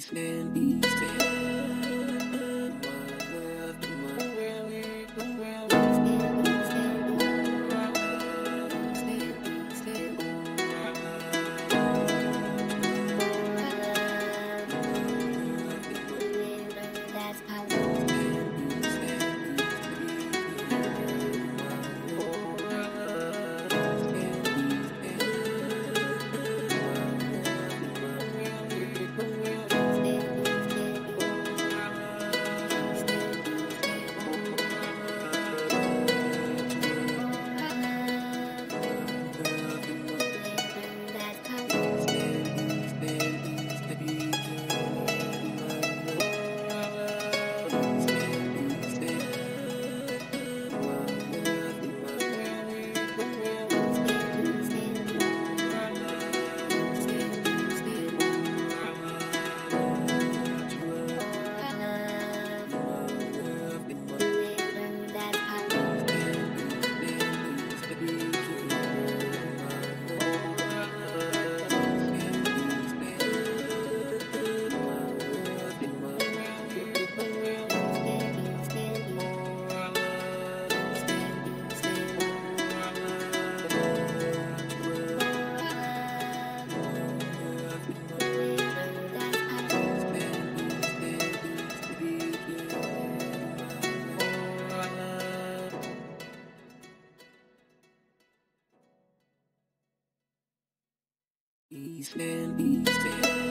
bees, man, bees. East End, East.